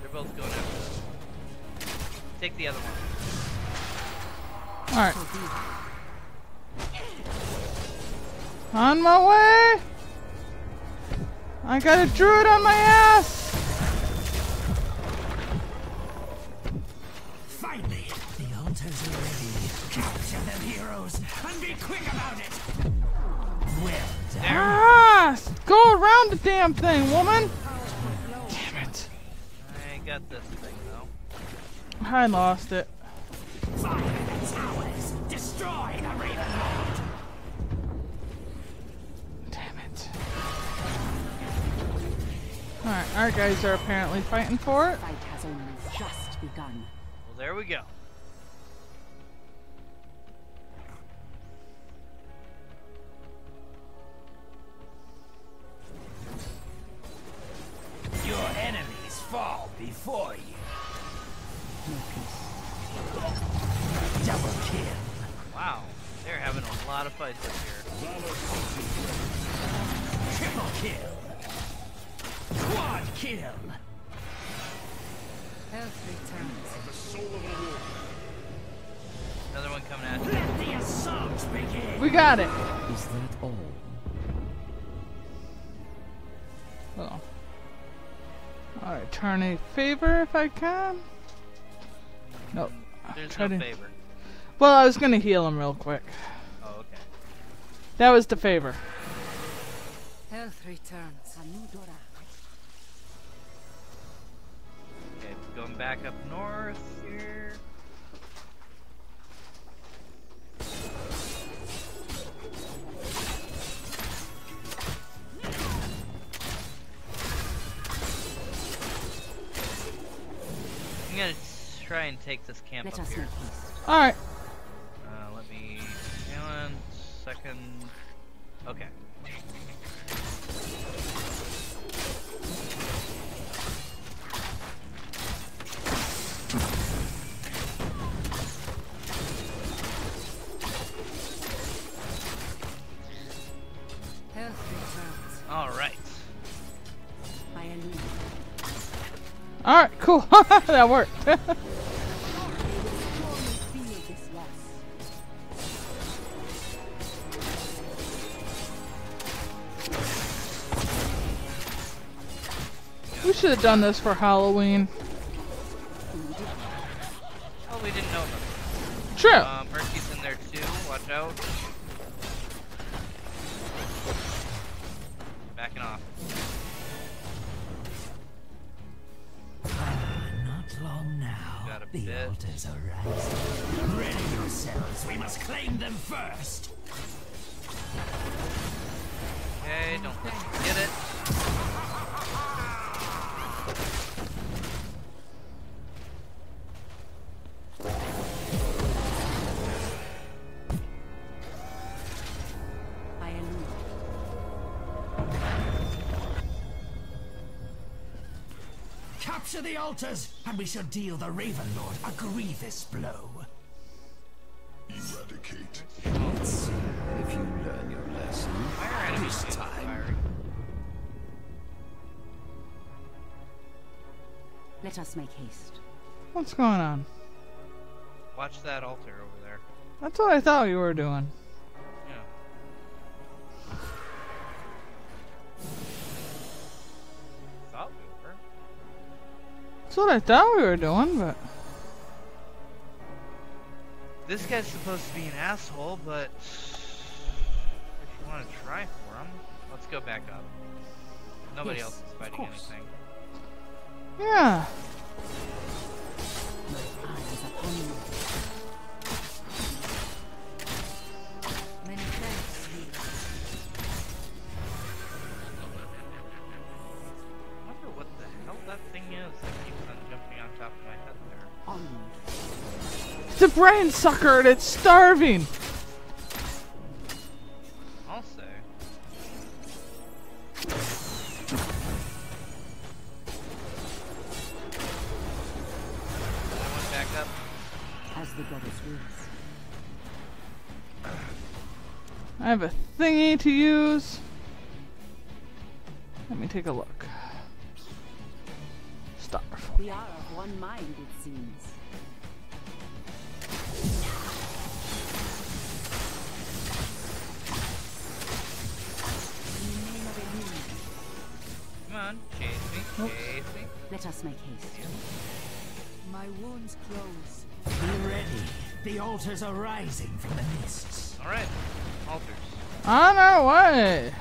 They're both going after this. Take the other one. Alright. On my way! I got a druid on my ass! Finally, the altars are ready. Capture them, heroes, and be quick about it. Well done. Ah! Go around the damn thing, woman! Damn. I got this thing though. I lost it. Fire the towers. Destroy the Raven Lord. Damn it. Alright, our guys are apparently fighting for it. Fight has only just begun. Well, there we go. Fall before you. Double kill. Wow, they're having a lot of fights up here. Triple kill. Quad kill. Health returns. Another one coming at you. Let the assault begin. We got it. Is that all? Alright, turn a favor if I can. Nope. There's Try no to- favor. Well, I was gonna heal him real quick. Oh, okay. That was the favor. Health returns. Okay, going back up north try and take this camp Let up us here. Alright. Uh, let me Galen, second. Okay. Health returns. All right. By a new Alright, cool. that worked. should have done this for Halloween. Oh, we didn't know them. True. Um, Murky's in there too. Watch out. Backing off. Not long now. Got a the bit. altars are rising. Ready yourselves. We must claim them first. Okay, don't let you get it. Capture the altars, and we shall deal the Raven Lord a grievous blow. Eradicate. Let's see if you learn your lesson. Why This being time. fiery? Let us make haste. What's going on? Watch that altar over there. That's what I thought you were doing. That's what I thought we were doing, but This guy's supposed to be an asshole, but if you want to try for him, let's go back up. Nobody Yes, else is fighting anything. yeah. A brain sucker and it's starving. I'll say. I went back up. As the goddess wills. I have a thingy to use. Let me take a look. Starfall. We are of one mind, it seems. On, chase me, chase me. let us make haste. My wounds close. Be ready. The altars are rising from the mists. Alright, altars. On our way.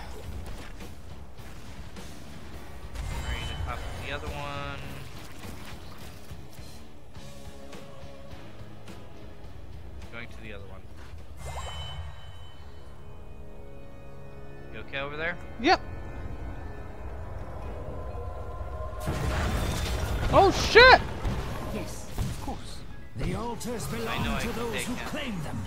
Ready to the other one. Going to the other one. You okay over there? Yep. Oh shit! Yes, of course. The altars I belong to those who him. claim them.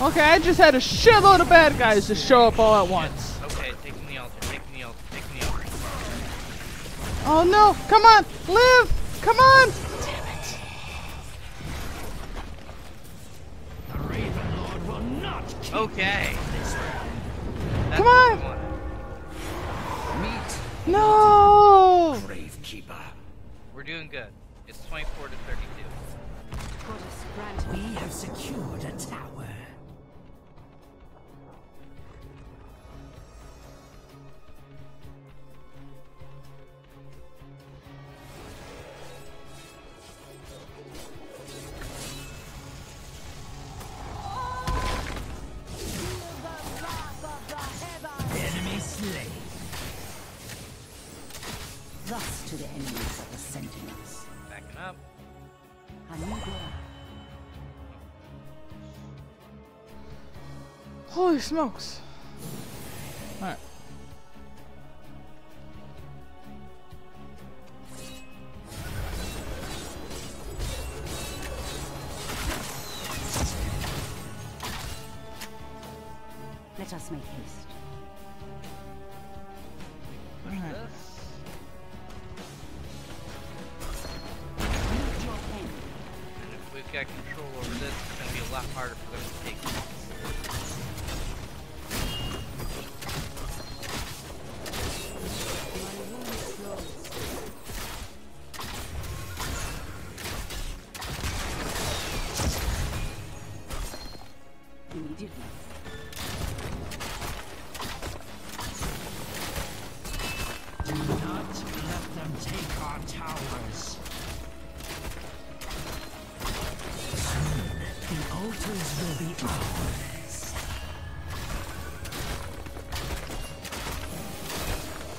Okay, I just had a shitload of bad guys to show up all at once. Okay, taking the altar, taking the altar, taking the altar. Oh no! Come on! Live! Come on! Damn it. The Raven Lord will not kill Okay. This round. That's Come on. Meet No! Gravekeeper. We're doing good. It's 24 to 32. Goddess grant me. We have secured a tower. Holy smokes. Alright. Let us make haste.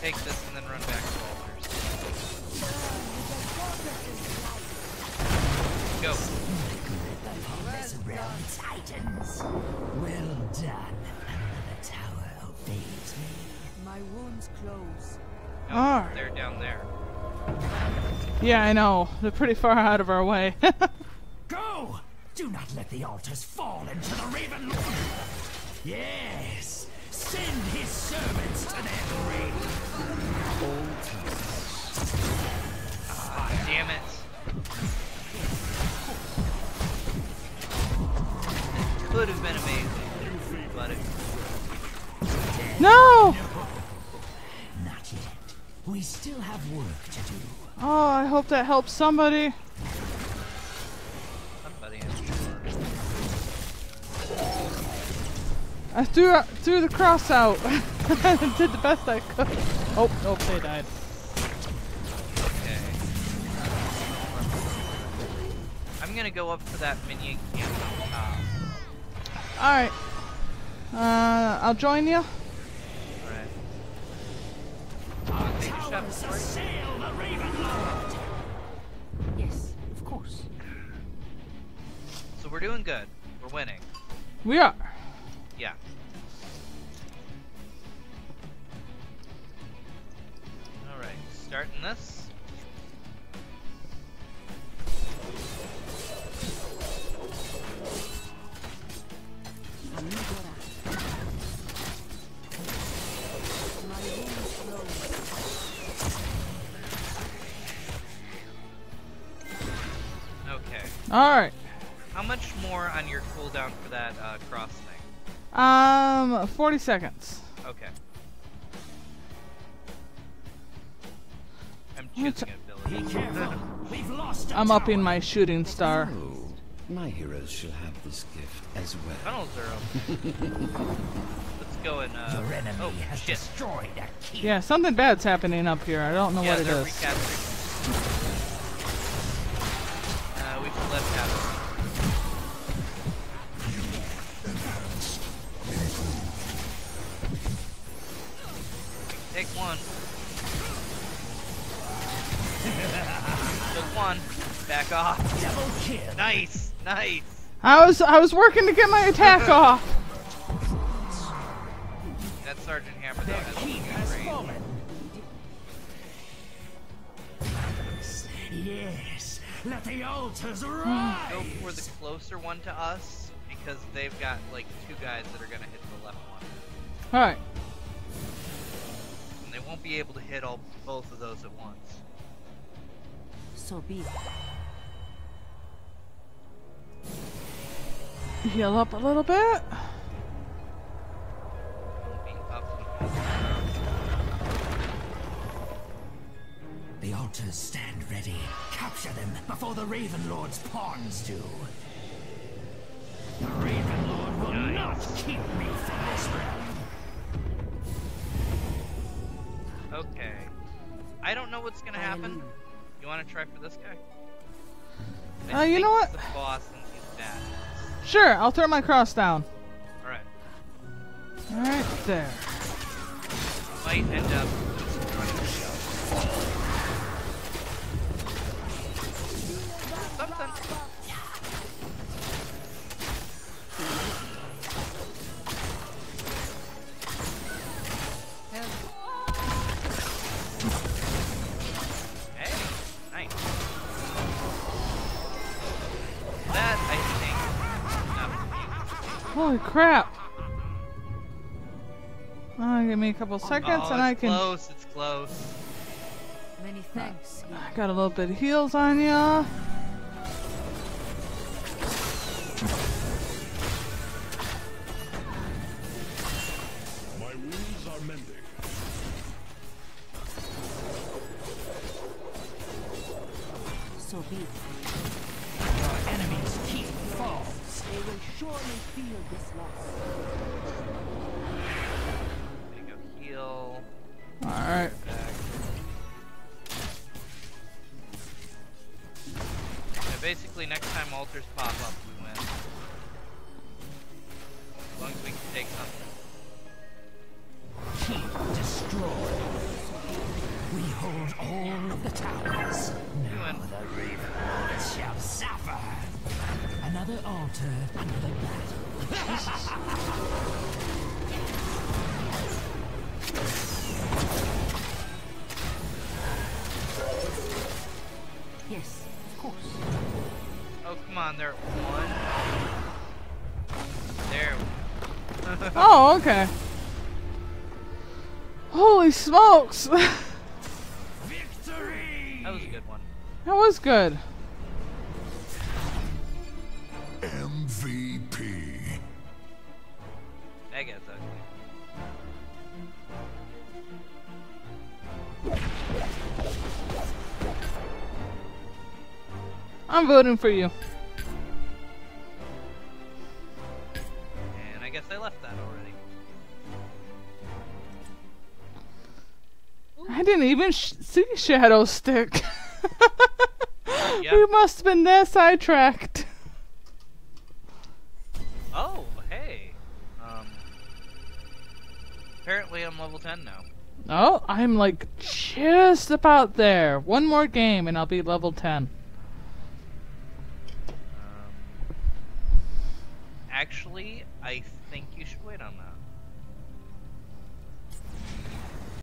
Take this and then run back to altars. Go. This titans. Well done. Another tower obeys me. My wounds close. No, Alright. they're down there. Yeah, I know. They're pretty far out of our way. Go! Do not let the altars fall into the Raven Lord. Yes, send his servants to their grave. Ah, damn it. This could have been amazing, but it, no! Not yet. We still have work to do. Oh, I hope that helps somebody. somebody I threw threw the cross out. And did the best I could. Oh, nope, they died. Okay. I'm gonna go up to that minion camp on top. Alright. Uh, I'll join you. Alright. Take a shot for it. Assail the Raven Lord. Yes, of course. So we're doing good. We're winning. We are. Yeah. Alright, starting this. Okay. Alright. How much more on your cooldown for that uh, cross thing? Um, 40 seconds. Okay. I'm What's- choosing Be ability. careful. We've lost a I'm upping tower. my shooting star. Oh, my heroes shall have this gift as well. Tunnel zero. Let's go and uh. Your enemy oh has shit! destroyed a key. Yeah, something bad's happening up here. I don't know yeah, what it they're recapturing. Uh, we should let Take one. Took one. Back off. Double kill. Nice, nice. I was I was working to get my attack off. That Sergeant Hammer though Their has key some good has range. fallen. Yes, let the altars rise. Go for the closer one to us because they've got like two guys that are gonna hit the left one, Alright. and they won't be able to hit all both of those at once. So be it. Heal up a little bit. Won't be up. The altars stand ready. Capture them before the Raven Lord's pawns do. The Raven Lord will not keep me from this realm. Okay. I don't know what's gonna happen. You want to try for this guy? Uh, you know what? the boss and he's bad. Sure, I'll throw my cross down. All right. Right there. Might end up running the show. Something. Holy crap. Oh, give me a couple oh, seconds oh, and I it's can. close. It's close. Many thanks. healer. I got a little bit of heals on ya. This loss. There go. Heal. Alright. Back. Basically, next time altars pop up, we win. As long as we can take something. Keep destroyed. We hold all of the towers. Now the Raven Lord shall suffer. Another altar, another battle. Yes, of course. Oh, come on, they're one. There. Oh, okay. Holy smokes! Victory! that was a good one. that was good. MVP. That guy's ugly. I'm voting for you. And I guess I left that already. I didn't even sh- see Shadow Stick. Yeah. We must have been that sidetracked. Oh, hey. Um. Apparently, I'm level 10 now. Oh, I'm like just about there. One more game and I'll be level 10. Um, actually, I think you should